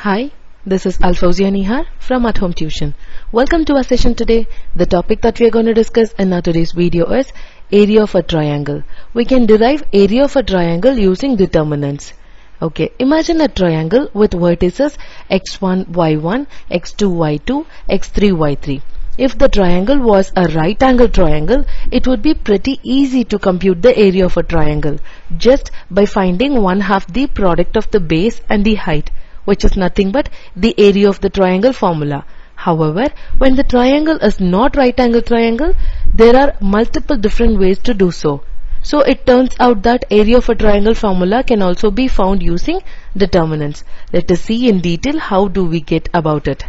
Hi, this is Alfozia Nihar from At Home Tuition. Welcome to our session today. The topic that we are going to discuss in our today's video is area of a triangle. We can derive area of a triangle using determinants. Okay, imagine a triangle with vertices x1, y1, x2, y2, x3, y3. If the triangle was a right angle triangle, it would be pretty easy to compute the area of a triangle just by finding one half the product of the base and the height which is nothing but the area of the triangle formula. However, when the triangle is not right angle triangle, there are multiple different ways to do so. So it turns out that area of a triangle formula can also be found using determinants. Let us see in detail how do we get about it.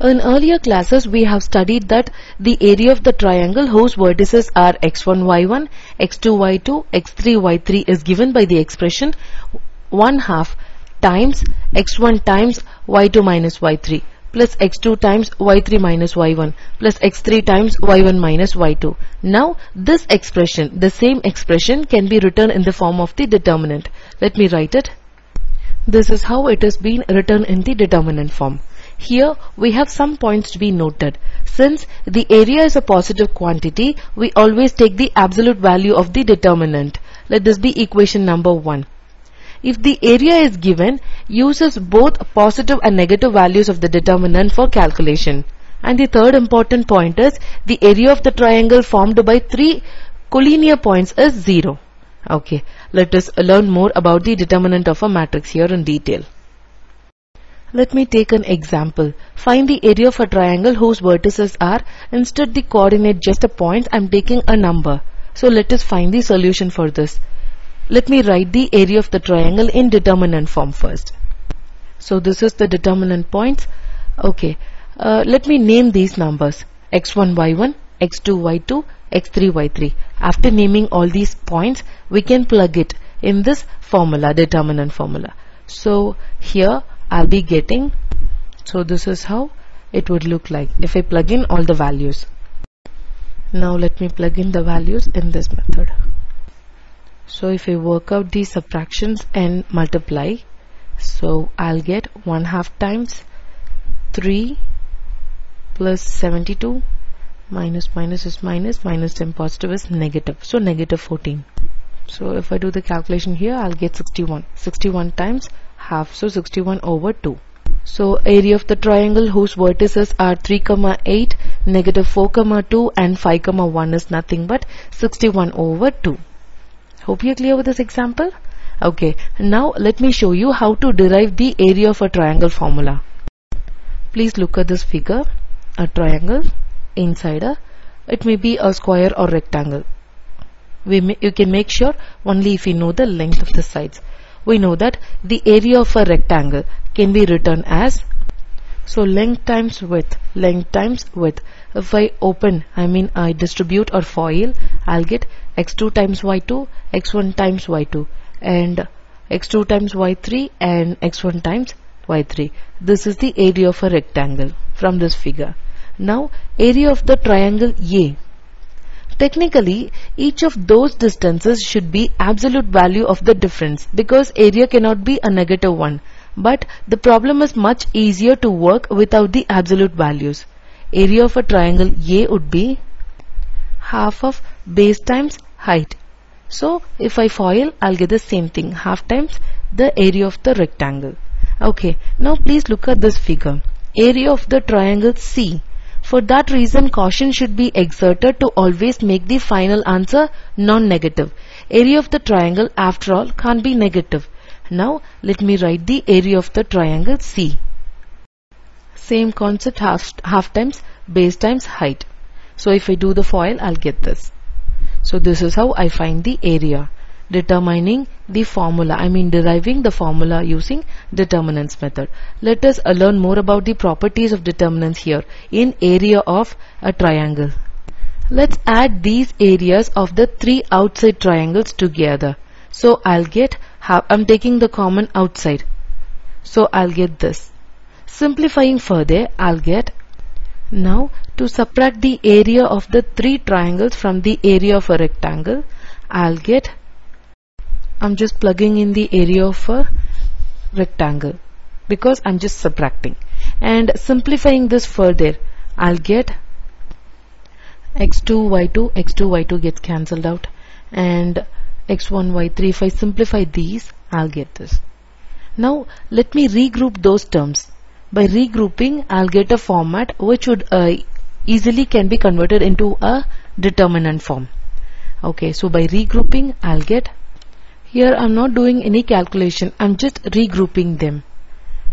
In earlier classes, we have studied that the area of the triangle whose vertices are x1, y1, x2, y2, x3, y3 is given by the expression 1 half times x1 times y2 minus y3 plus x2 times y3 minus y1 plus x3 times y1 minus y2. Now this expression, the same expression can be written in the form of the determinant. Let me write it. This is how it has been written in the determinant form. Here we have some points to be noted. Since the area is a positive quantity, we always take the absolute value of the determinant. Let this be equation number 1. If the area is given, uses both positive and negative values of the determinant for calculation. And the third important point is the area of the triangle formed by three collinear points is 0. Okay, let us learn more about the determinant of a matrix here in detail. Let me take an example. Find the area of a triangle whose vertices are, instead the coordinate just a point, I'm taking a number. So let us find the solution for this. Let me write the area of the triangle in determinant form first. So this is the determinant points. Okay, uh, let me name these numbers x1, y1, x2, y2, x3, y3. After naming all these points, we can plug it in this formula, determinant formula. So here I'll be getting, so this is how it would look like if I plug in all the values. Now let me plug in the values in this method. So if I work out these subtractions and multiply, so I'll get 1 half times 3 plus 72 minus minus is minus, minus 10 positive is negative. So negative 14. So if I do the calculation here, I'll get 61. 61 times half, so 61 over 2. So area of the triangle whose vertices are 3, comma 8, negative 4, comma 2 and 5, comma 1 is nothing but 61 over 2. Hope you're clear with this example? Okay, now let me show you how to derive the area of a triangle formula. Please look at this figure. A triangle inside a, it may be a square or rectangle. We may, you can make sure only if you know the length of the sides. We know that the area of a rectangle can be written as so length times width, length times width. If I open, I mean I distribute or FOIL, I'll get x2 times y2, x1 times y2 and x2 times y3 and x1 times y3. This is the area of a rectangle from this figure. Now area of the triangle A. Technically, each of those distances should be absolute value of the difference because area cannot be a negative one. But the problem is much easier to work without the absolute values. Area of a triangle A would be half of base times height. So if I FOIL, I'll get the same thing, half times the area of the rectangle. Okay, now please look at this figure. Area of the triangle C. For that reason, caution should be exerted to always make the final answer non-negative. Area of the triangle, after all, can't be negative. Now, let me write the area of the triangle C. Same concept half, half times base times height. So if I do the FOIL, I'll get this. So this is how I find the area. Determining the formula, I mean deriving the formula using determinants method. Let us uh, learn more about the properties of determinants here in area of a triangle. Let's add these areas of the three outside triangles together. So I'll get, I'm taking the common outside. So I'll get this. Simplifying further, I'll get now to subtract the area of the three triangles from the area of a rectangle, I'll get, I'm just plugging in the area of a rectangle. because I'm just subtracting. And simplifying this further I'll get x2 y2 x2 y2 gets cancelled out. And x1 y3 if I simplify these I'll get this. Now let me regroup those terms by regrouping I'll get a format which would uh, easily can be converted into a determinant form. Okay so by regrouping I'll get here I'm not doing any calculation I'm just regrouping them.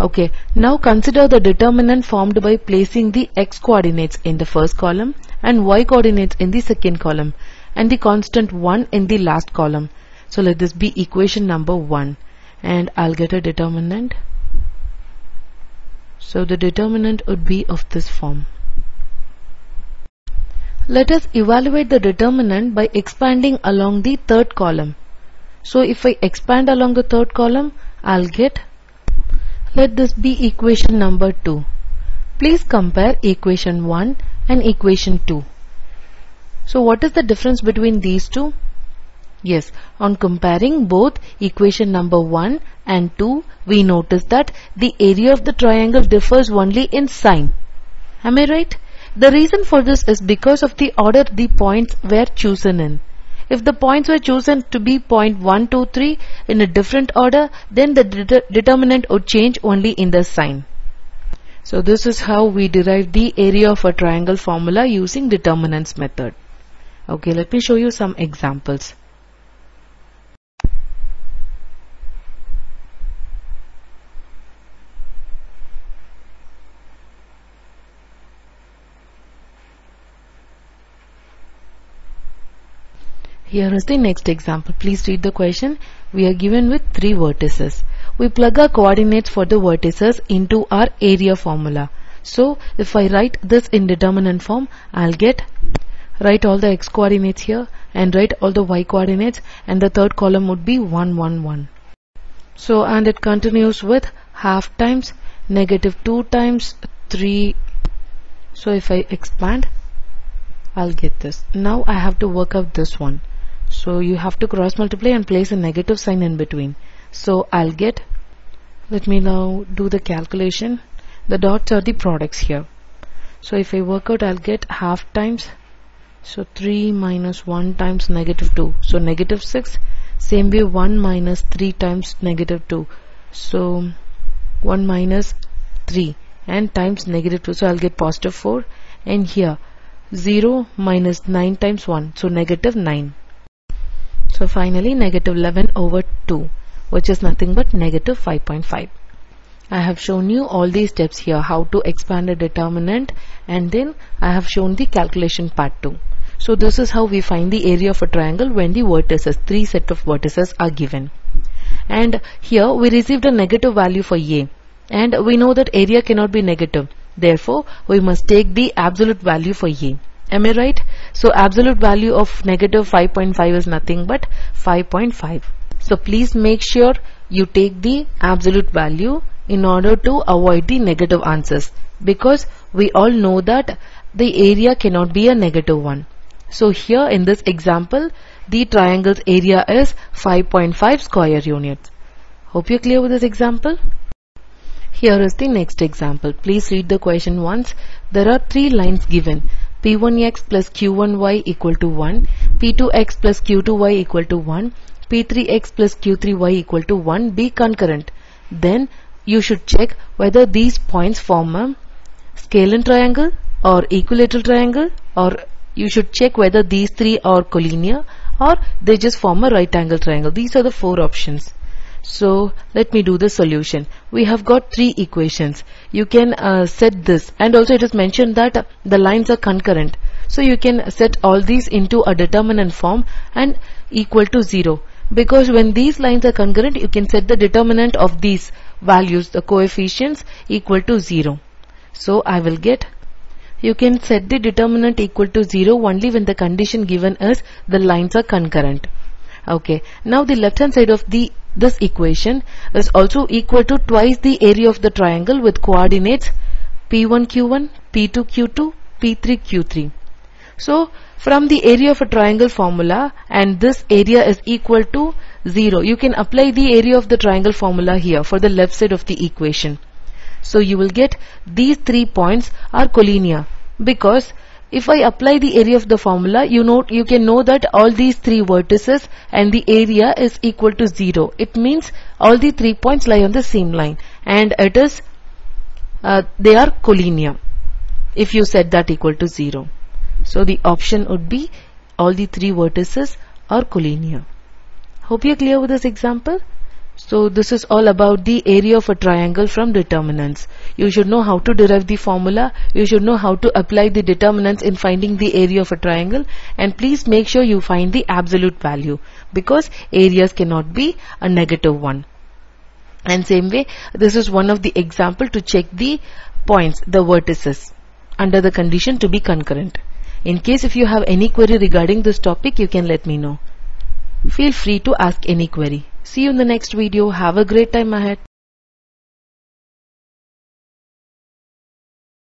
Okay now consider the determinant formed by placing the x coordinates in the first column and y coordinates in the second column and the constant 1 in the last column. So let this be equation number 1 and I'll get a determinant so the determinant would be of this form. Let us evaluate the determinant by expanding along the third column. So if I expand along the third column I'll get let this be equation number 2 please compare equation 1 and equation 2 so what is the difference between these two? Yes, on comparing both equation number 1 and 2, we notice that the area of the triangle differs only in sign. Am I right? The reason for this is because of the order the points were chosen in. If the points were chosen to be point 1, 2, 3 in a different order, then the determinant would change only in the sign. So this is how we derive the area of a triangle formula using determinants method. Okay, let me show you some examples. Here is the next example. Please read the question. We are given with three vertices. We plug our coordinates for the vertices into our area formula. So if I write this in determinant form, I'll get write all the x coordinates here and write all the y coordinates and the third column would be 1 1 1. So and it continues with half times negative 2 times 3 so if I expand I'll get this now I have to work out this one so you have to cross multiply and place a negative sign in between. So I'll get let me now do the calculation. The dots are the products here. So if I work out I'll get half times. So 3 minus 1 times negative 2 so negative 6 same way 1 minus 3 times negative 2 so 1 minus 3 and times negative 2 so I'll get positive 4 and here 0 minus 9 times 1 so negative 9 so finally negative 11 over 2 which is nothing but negative 5.5. I have shown you all these steps here how to expand a determinant and then I have shown the calculation part too. So this is how we find the area of a triangle when the vertices, three set of vertices are given. And here we received a negative value for A and we know that area cannot be negative. Therefore, we must take the absolute value for A. Am I right? So absolute value of negative 5.5 is nothing but 5.5. So please make sure you take the absolute value in order to avoid the negative answers because we all know that the area cannot be a negative one. So here in this example the triangle's area is 5.5 square units. Hope you're clear with this example. Here is the next example. Please read the question once. There are three lines given. P1x plus Q1y equal to 1, P2x plus Q2y equal to 1, P3x plus Q3y equal to 1 be concurrent. Then you should check whether these points form a scalene triangle or equilateral triangle or you should check whether these three are collinear or they just form a right angle triangle. These are the four options. So let me do the solution. We have got three equations. You can uh, set this and also it is mentioned that the lines are concurrent. So you can set all these into a determinant form and equal to 0. Because when these lines are concurrent, you can set the determinant of these values, the coefficients equal to 0. So I will get you can set the determinant equal to 0 only when the condition given is the lines are concurrent. Okay. Now the left hand side of the this equation is also equal to twice the area of the triangle with coordinates P1 Q1, P2 Q2, P3 Q3. So from the area of a triangle formula and this area is equal to 0. You can apply the area of the triangle formula here for the left side of the equation. So you will get these three points are collinear because if I apply the area of the formula, you know you can know that all these three vertices and the area is equal to 0. It means all the three points lie on the same line and it is uh, they are collinear if you set that equal to 0. So the option would be all the three vertices are collinear. Hope you're clear with this example. So this is all about the area of a triangle from determinants. You should know how to derive the formula. You should know how to apply the determinants in finding the area of a triangle. And please make sure you find the absolute value because areas cannot be a negative one. And same way, this is one of the example to check the points, the vertices under the condition to be concurrent. In case if you have any query regarding this topic, you can let me know. Feel free to ask any query. See you in the next video. Have a great time ahead.